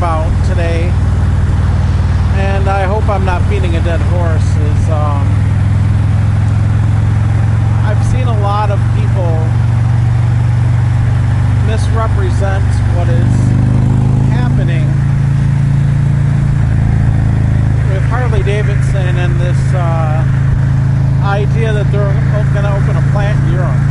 about today, and I hope I'm not beating a dead horse, is um, I've seen a lot of people misrepresent what is happening with Harley Davidson and this uh, idea that they're going to open a plant in Europe.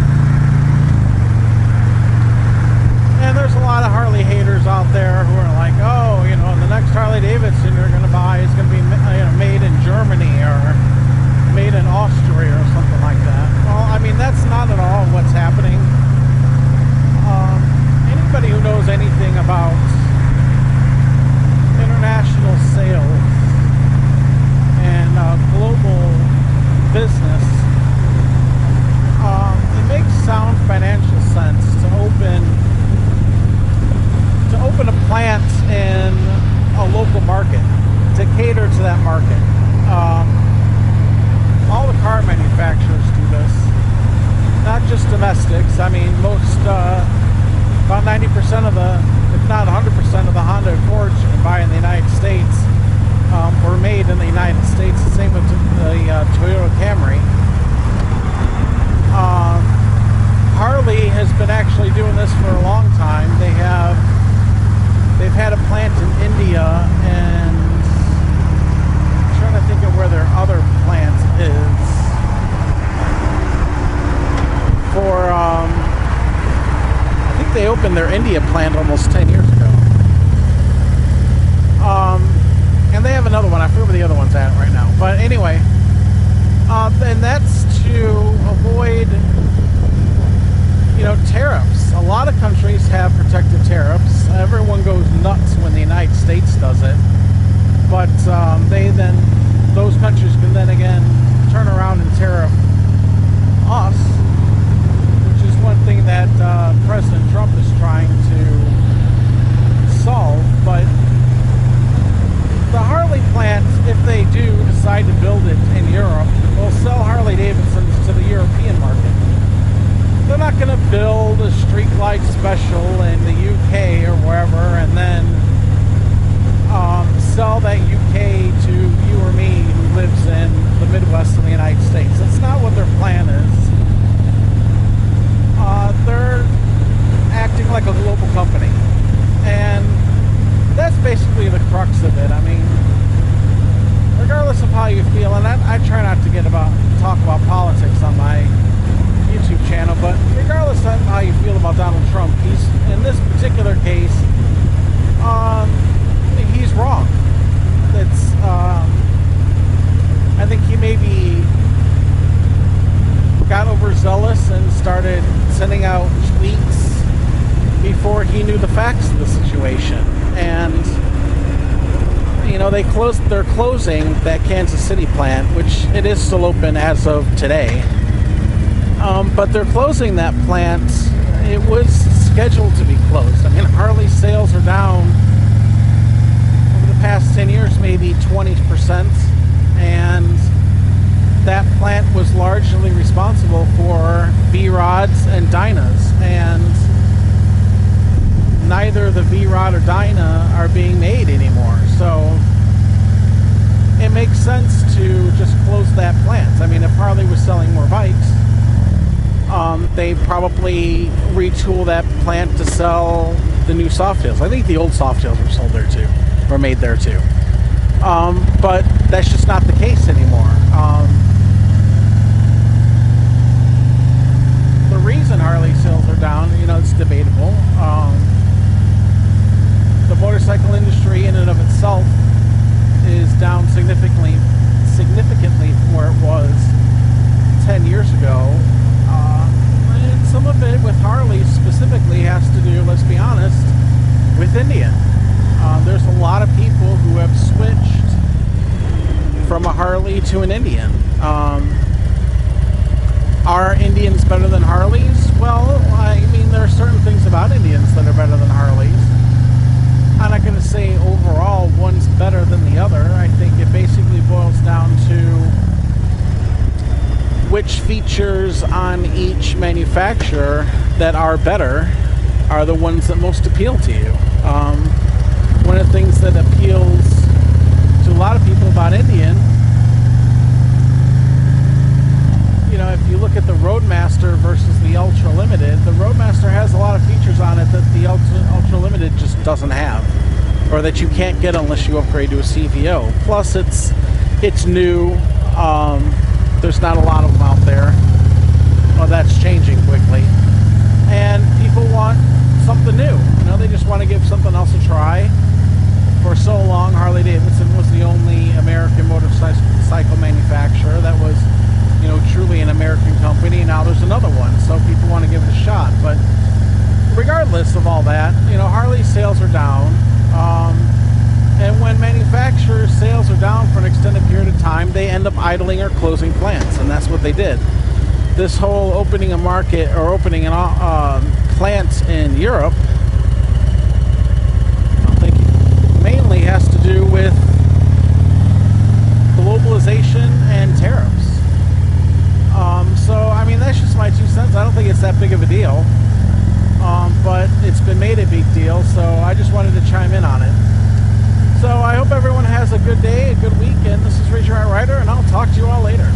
I mean, most, uh, about 90% of the, if not 100% of the Honda Accords you can buy in the United States um, were made in the United States. The same with the uh, Toyota Camry. Um, Harley has been actually doing this for a long time. They have, they've had a plant in India and India plant almost 10 years ago. Um, and they have another one. I forget where the other one's at right now. But anyway, uh, and that's to avoid, you know, tariffs. A lot of countries have protective tariffs. Everyone goes nuts when the United States does it. But um, they then, those countries can then again turn around and tariff us, which is one thing that uh, President Trump is trying to solve. But the Harley plant, if they do decide to build it in Europe, will sell Harley Davidsons to the European market. They're not going to build a Street Glide Special in the UK or wherever and then um, sell that UK to you or me who lives in the Midwest of the United States. That's not what their plan is. Uh, they're acting like a global company. And that's basically the crux of it. I mean, regardless of how you feel, and I, I try not to get about talk about politics on my YouTube channel, but regardless of how you feel about Donald Trump, he's in this particular case, um, he's wrong. It's um, I think he maybe got overzealous and started sending out tweets before he knew the facts of the situation. And you know, they closed they're closing that Kansas City plant, which it is still open as of today. Um, but they're closing that plant. It was scheduled to be closed. I mean, Harley sales are down over the past 10 years, maybe 20%. And that plant was largely responsible for V-Rods and Dynas. And neither the V-Rod or Dyna are being made anymore. So it makes sense to just close that plant. I mean, if Harley was selling more bikes, um, they probably retool that plant to sell the new Softails. I think the old Softails were sold there too, were made there too. Um, but that's just not the case anymore. Um, reason Harley sales are down, you know, it's debatable. Um, the motorcycle industry in and of itself is down significantly, significantly from where it was 10 years ago. Uh, and some of it with Harley specifically has to do, let's be honest, with Indian. Uh, there's a lot of people who have switched from a Harley to an Indian. Um, better than Harleys? Well, I mean, there are certain things about Indians that are better than Harleys. I'm not going to say overall one's better than the other. I think it basically boils down to which features on each manufacturer that are better are the ones that most appeal to you. Um, one of the things that appeals to a lot of people about Indian, you know, if you look at the Roadmaster versus the Ultra Limited, the Roadmaster has a lot of features on it that the Ultra, Ultra Limited just doesn't have, or that you can't get unless you upgrade to a CVO. Plus, it's it's new. Um, there's not a lot of them out there. Well, that's changing quickly, and people want something new. You know, they just want to give something else a try. For so long, Harley Davidson was the only American motorcycle manufacturer that was, you know, truly an American company. Now there's another one, so people want to give it a shot. But regardless of all that, you know, Harley sales are down. Um, and when manufacturers' sales are down for an extended period of time, they end up idling or closing plants, and that's what they did. This whole opening a market or opening an uh, plant in Europe, I think, mainly has to do with globalization and tariffs. Um, so, I mean, that's just my two cents. I don't think it's that big of a deal, um, but it's been made a big deal, so I just wanted to chime in on it. So I hope everyone has a good day, a good weekend. This is RegionRatRider, and I'll talk to you all later.